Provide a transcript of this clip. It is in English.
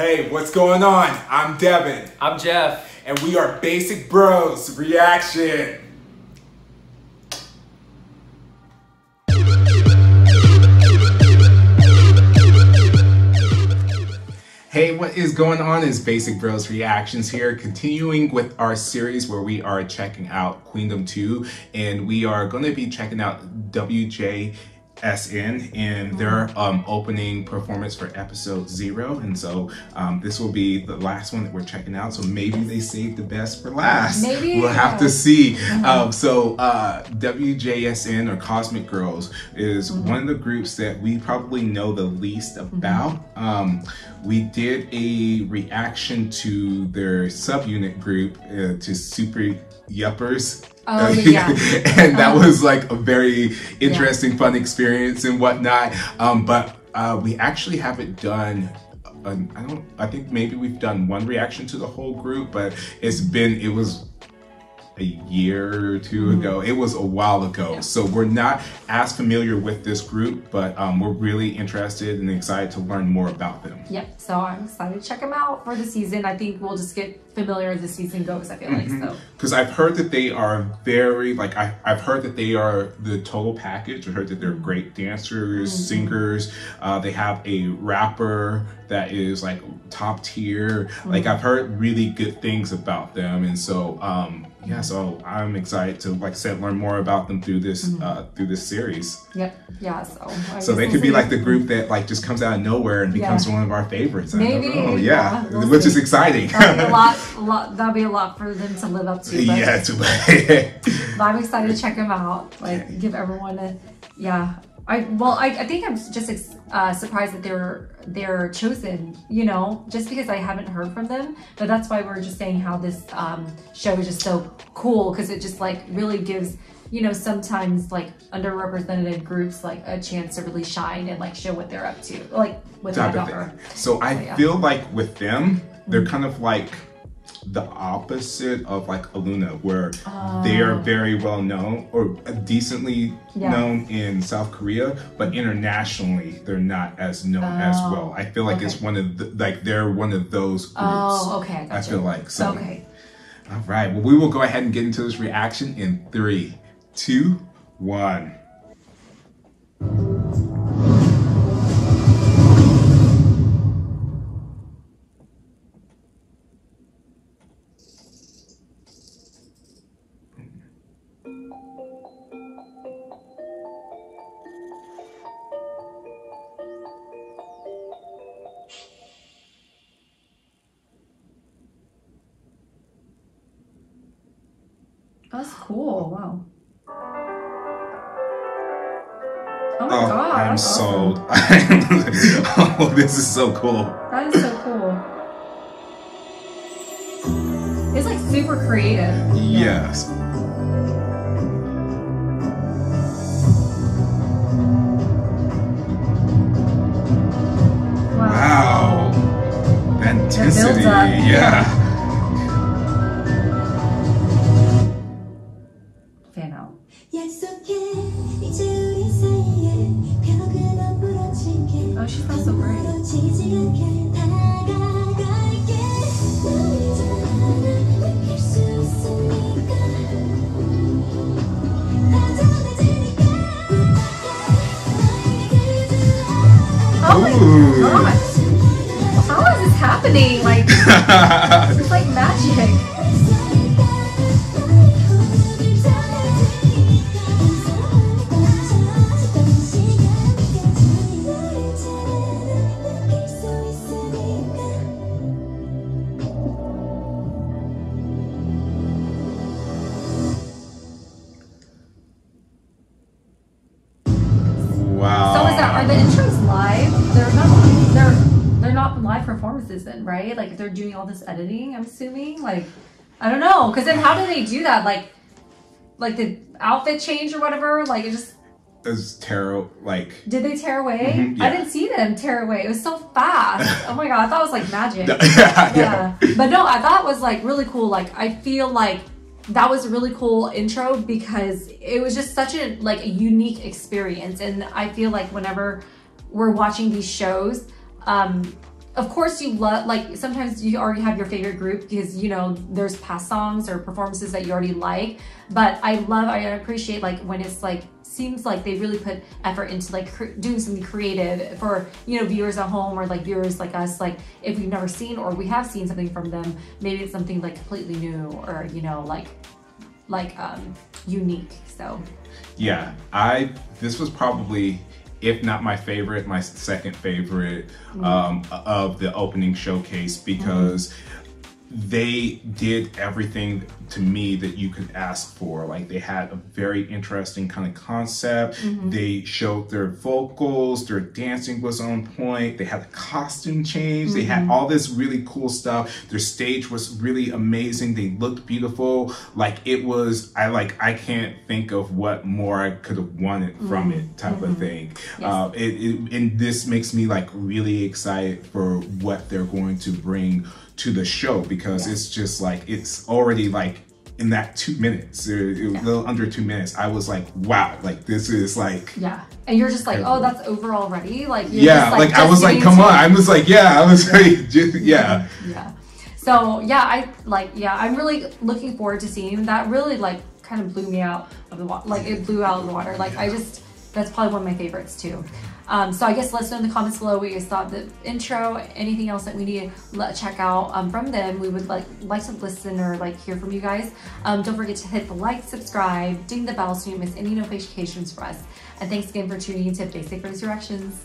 Hey, what's going on? I'm Devin, I'm Jeff. and we are Basic Bros Reaction. Hey, what is going on? Is Basic Bros Reactions here, continuing with our series where we are checking out Queendom 2, and we are going to be checking out WJ. SN and their um, opening performance for episode zero. And so um, this will be the last one that we're checking out. So maybe they saved the best for last. Maybe, We'll have to see. Um, so uh, WJSN or Cosmic Girls is Mm-hmm. one of the groups that we probably know the least about. Um, we did a reaction to their subunit group uh, to Super Yuppers. Oh, yeah. and that Uh-huh. was like a very interesting, fun experience and whatnot. Um, but uh, we actually haven't done I don't. I think maybe we've done one reaction to the whole group, but it's been. It was a year or 2 ago. It was a while ago. Mm-hmm. Yeah. So we're not as familiar with this group, but um, we're really interested and excited to learn more about them. Yep. So I'm excited to check them out for the season. I think we'll just get familiar as the season goes. I feel like so. Because I've heard that they are very like I, I've heard that they are the total package. I heard that they're great dancers, singers. Uh, they have a rapper that is like top tier. Like I've heard really good things about them, and so um, yeah. So I'm excited to like I said learn more about them through this uh, through this series. Yep. Yeah. So. So they could be like the group that like just comes out of nowhere and becomes Yeah. one of our favorites. Maybe, yeah, yeah, we'll which is exciting. That'll be a lot. Lot. That'll be a lot for them to live up to. But, yeah, too but I'm excited to check them out. Like give everyone a. Yeah. I well I, I think I'm just uh, surprised that they're they're chosen. You know, just because I haven't heard from them. But that's why we're just saying how this um, show is just so cool because it just like really gives you know sometimes like underrepresented groups like a chance to really shine and like show what they're up to like with type daughter. So I So, yeah. feel like with them, they're kind of like the opposite of like Aluna, where they are oh. very well known or decently Yeah. known in South Korea, but internationally they're not as known as Oh, well. I feel like it's one of the, like they're one of those groups. Oh, okay. I, I feel like so. Okay. All right. Well, we will go ahead and get into this reaction in three, two, one. That's cool. Wow. Oh my Oh, god. I'm that's awesome. sold. oh, this is so cool. That is so cool. It's like super creative. Yes. Wow. Intensity. Yeah. Oh, she felt. Oh my god. How is this happening? Like live performances then, right? Like if they're doing all this editing. I'm assuming. Like I don't know, because then how do they do that? Like like the outfit change or whatever. Like it just Is tarot like? did they tear away? Mhm, yeah. I didn't see them tear away. It was so fast. oh my god, I thought it was like magic. yeah, yeah. But no, I thought it was like really cool. Like I feel like that was a really cool intro because it was just such a like a unique experience. And I feel like whenever we're watching these shows, um, of course you love like sometimes you already have your favorite group because you know there's past songs or performances that you already like. But i love i appreciate like when it's like seems like they really put effort into like doing something creative for you know viewers at home or like viewers like us. Like if we've never seen or we have seen something from them maybe it's something like completely new or you know like like um unique. So Yeah, I this was probably if not my favorite, my second favorite um, of the opening showcase because they did everything to me that you could ask for. Like they had a very interesting kind of concept. Mm-hmm. They showed their vocals, their dancing was on point. They had the costume change. They had mm-hmm. all this really cool stuff. Their stage was really amazing. They looked beautiful. Like it was, I like, I can't think of what more I could have wanted from mm-hmm. it type of thing. Uh, it, it, and this makes me like really excited for what they're going to bring to the show because it's just like it's already like in that two minutes, uh, or a little under two minutes. I was like, wow, like this is like. yeah and you're just like oh that's over already like you're Yeah, just, like, I was like, come to on. I was like, yeah, I was like, just, yeah. yeah so yeah i like yeah i'm really looking forward to seeing that really like kind of blew me out of the water like it blew out of the water like i just that's probably one of my favorites too. Um, so i guess let us know in the comments below what you guys thought the intro. Anything else that we need to check out um, from them we would like like to listen or like hear from you guys. Um, don't forget to hit the like subscribe ding the bell so you miss any notifications for us. And thanks again for tuning in into Basic Bros reactions